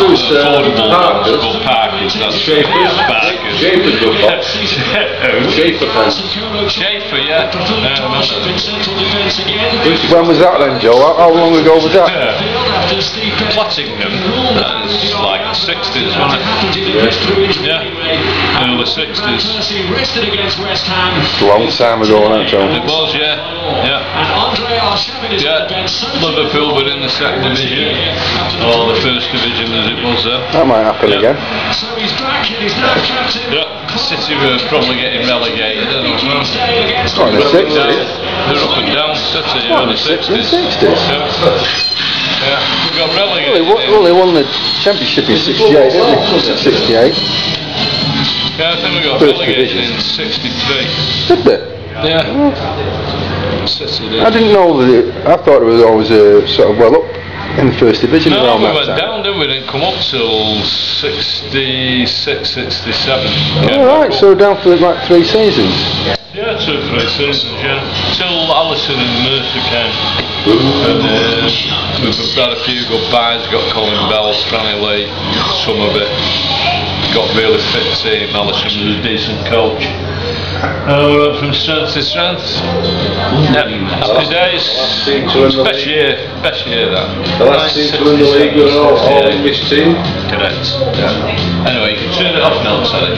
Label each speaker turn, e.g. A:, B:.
A: Who's, uh,
B: affordable
A: Parkers?
B: ones, but Parkers, that's
A: Schaefer's?
B: Parkers.
A: Schaefer's good box. Schaefer fans.
B: Schaefer, yeah. Remember them.
C: When was that then, Joe? How, how long ago was that?
B: Yeah. Plattingham, that is like 60s, wasn't it? Yeah, early 60s.
C: It's a long time ago, that Joe.
B: It was, yeah, yeah. Yeah, Liverpool were in the second division, or the first division as it was then.
C: That might happen again.
B: Yeah, City were probably getting relegated, I don't know.
C: Not in the
B: They're up and
C: 60s.
B: down- They're up and down, City,
C: What,
B: in the
C: in the
B: 60s.
C: 60s?
B: Yeah, yeah. we got
C: Well,
B: relegated.
C: they, won, well, they won the championship in 68, didn't they? 68.
B: Yeah, I think we got
C: First
B: relegated
C: division.
B: in 63.
C: Did they?
B: Yeah. City
C: I didn't know that it, I thought it was always uh, sort of well up in the first division
B: No, we went
C: time.
B: down, didn't we? Didn't come up till 66, 67. Came
C: All right, so down for like three seasons.
B: Yeah, two or three seasons, yeah. Till Allison and Mercer came. And uh, we've had a few good buys, got Colin Bell, Franny Lee, some of it. Got really fit team, Allison was a decent coach. Uh, we went from strength to strength. Yep, happy days.
A: Last team to win the
B: Best year, best year that.
A: The last team to win the league was all, all English team.
B: Correct. Yeah. Anyway, you can turn it off now, Sally.